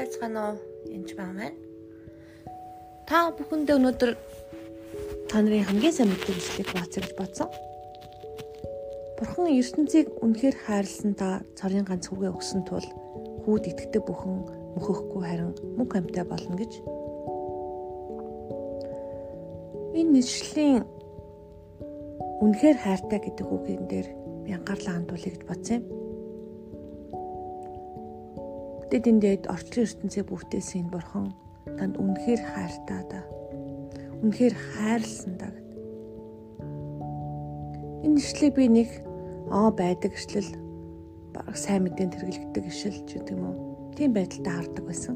байцгаана уу? Энд байна маань. Та бүхэндээ өнөөдөр та нарын хамгийн сайн мэддэг бичлэг баацаа гэж бодсон. Бурхан ертөнцийг үнэхээр хайрлсан та цорын ганц хүүгээ өгсөн тул хүүд итгэдэг бүхэн мөхөхгүй харин мөнх амьтаа болно гэж. Энэ нэшлийн үнэхээр хайртай гэдэг үгэн дээр би анхаарлаа хандуулъя гэж бодсон юм Тэгэд эндээд орчлон ертөнцийг бүтээсэн энэ бурхан танд үнэхээр хайртай да. Үнэхээр хайрлсан да гэд. Энэ ишлийг би нэг аа байдаг ишлэл баг сайн мэдэн тэргэлэгдэг ишил ч гэдэг юм уу. Тийм байдалтай хардаг байсан.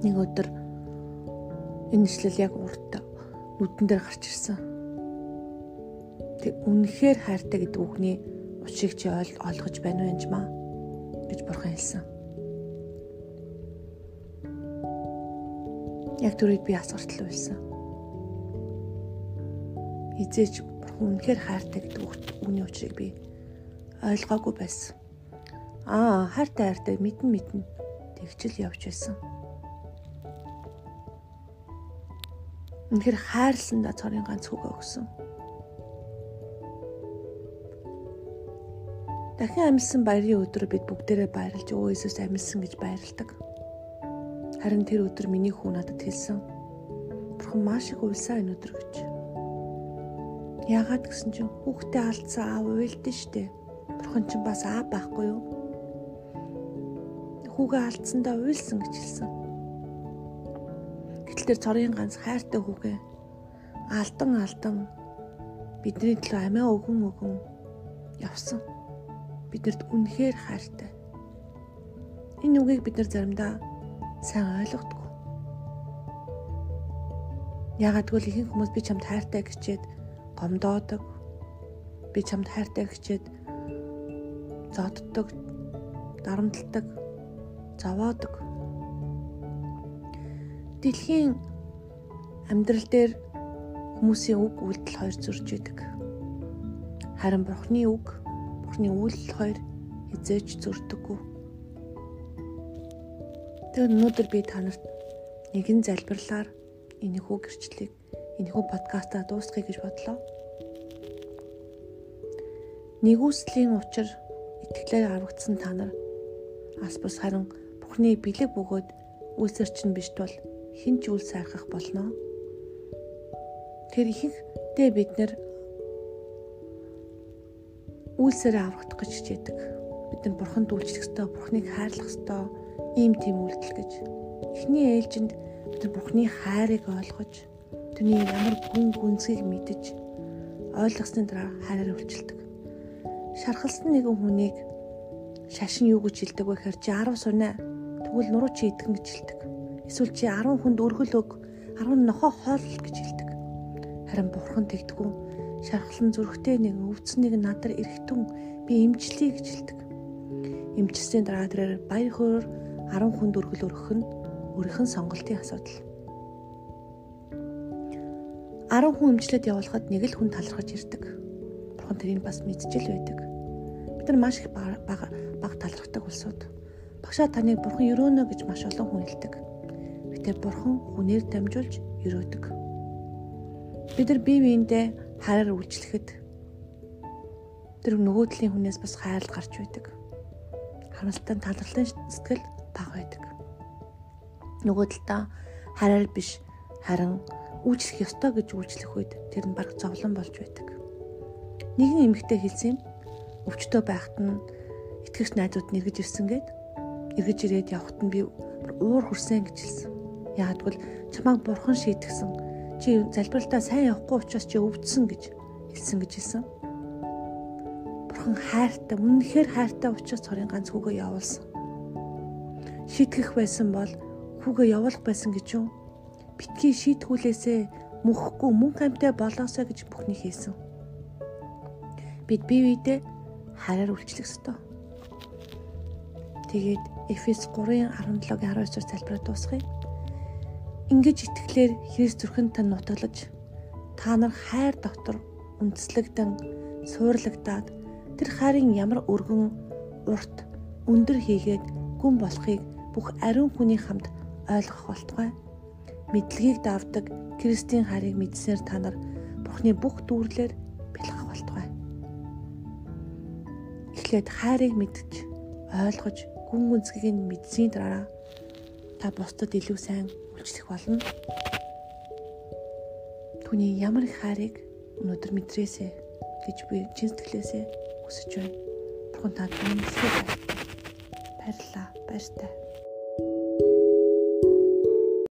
Нэг өдөр энэ ишлэл яг урд нүдэн дээр гарч ирсэн. Тэг үнэхээр хайртай гэдэг үгний учрыг чи ойлгож байна уу энэ маа? Гэж бурхан хэлсэн. Яг түрүүд би асууртал байсан. Хизээч бурхан үнэхээр хайртай гэдэг үгний учрыг би ойлгоогүй байсан. Аа, хайртай хайртай мэдэн мэдэн тэгчл явж байсан. Үнэхээр хайрлсан да цорын ганц хүүгээ өгсөн. Дахин амьсан баярын өдөр бид бүгдээрээ баярлж өө Иесус амьсан гэж баярладаг. Харин тэр өдөр миний хүү надад хэлсэн. Бурхан маш их уйлсан энэ өдөр гэж. Яагаад гэсэн чинь хүүхдээ алдсан аав уйлдэн штэ. Бурхан ч бас аав байхгүй юу? Хүүгээ алдсандаа уйлсан гэж хэлсэн. Гэтэл тэр цорын ганц хайртай хүүгээ алдан алдан бидний төлөө амиа өгөн өгөн явсан биднэрт үнэхээр хайртай. Энэ үгийг бид нар заримдаа сайн ойлгохгүй. Ягаад гэвэл ихэнх хүмүүс би чамд хайртай гэчээд гомдоодог. Би чамд хайртай гэчээд зодддог, дарамтлагдаг, зовоодог. Дэлхийн амьдрал дээр хүмүүсийн үг үйлдэл хоёр зурж идэг. Харин Бурхны үг Бурхны үйлдэл хоёр хизээж зөрдөггүй. Тэгэхээр өнөөдөр би танарт нэгэн залбирлаар энэхүү гэрчлэлийг энэхүү подкастаа дуусгая гэж бодлоо. Нэгүслийн учир итгэлээр аврагдсан та нар ас бус харин Бурхны бэлэг бөгөөд үйлсэр чинь биш тул хэн ч үл сайрхах болно. Тэр ихэнхдээ бид нэр үйлсээрээ аврагдах гэж хичээдэг. Бид нар бурханд үйлчлэх ёстой, бурхныг хайрлах ёстой ийм тийм үйлдэл гэж. Эхний ээлжинд бид нар бурхны хайрыг ойлгож, түүний ямар гүн гүнзгийг мэдэж ойлгосны дараа хайраар үйлчилдэг. Шархалсан нэгэн хүнийг шашин юу гэж хэлдэг вэ гэхээр чи 10 сунаа тэгвэл нуруу чи идэхэн гэж хэлдэг. Эсвэл чи 10 хүнд өргөл өг 10 нохоо хоол гэж хэлдэг. Харин бурхан тэгдэггүй шархлан зүрхтэй нэг нэг надар эрэхтэн би эмчлэе гэж хэлдэг. Эмчсэний дараа тэрээр баяр хөөр 10 хүнд өргөл өргөх нь өөрийнх нь сонголтын асуудал. 10 хүн эмчлээд явуулахад нэг л хүн талархаж ирдэг. Бурхан тэрийг бас мэдчил байдаг. Бид нар маш их бага бага талархдаг улсууд. Багшаа таныг бурхан өрөөнө гэж маш олон хүн хэлдэг. Гэтэ бурхан хүнээр дамжуулж өрөөдөг. Бид нар бие биендээ хайраар үйлчлэхэд тэр нөгөө талын хүнээс бас хайрлал гарч байдаг. Харамсалтай талархлын сэтгэл баг байдаг. Нөгөө талдаа хайраар биш харин үйлчлэх ёстой гэж үйлчлэх үед тэр нь баг зовлон болж байдаг. Нэгэн эмэгтэй хэлсэн юм. Өвчтөө байхад нь итгэгч найзууд нэргэж ирсэн гээд эргэж ирээд явхад нь би уур хүрсэн гэж хэлсэн. Яагад гэвэл чамайг бурхан шийтгсэн чи залбиралтаа сайн явахгүй учраас чи өвдсөн гэж хэлсэн гэж хэлсэн. Бурхан хайртай, үнэхээр хайртай учраас цорын ганц хүүгээ явуулсан. Шийтгэх байсан бол хүүгээ явуулах байсан гэж юу? Битгий шийтгүүлээсээ мөхгүй мөн хамтаа болоосоо гэж бүхний хийсэн. Бид бие биедээ хараар үйлчлэх ёстой. Тэгээд Эфес 3-ын 17-19-оор залбираа дуусгая. Ингэж итгэлээр Христ зүрхэнд тань нутаглаж та нар хайр дотор үндэслэгдэн суурлагдаад тэр хайрын ямар өргөн урт өндөр хийгээд гүн болохыг бүх ариун хүний хамт ойлгох болтугай. Мэдлэгийг давдаг Кристийн харийг мэдсээр та нар Бурхны бүх дүүрлэр бэлгэх болтугай. Эхлээд хайрыг мэдж, ойлгож, гүн гүнзгийг нь мэдсийн дараа та бусдад илүү сайн үйлчлэх болно. Түүний ямар их хайрыг өнөөдөр мэдрээсэй гэж би чин сэтгэлээсээ хүсэж байна. Бурхан та бүхэн баярлалаа. Баяртай.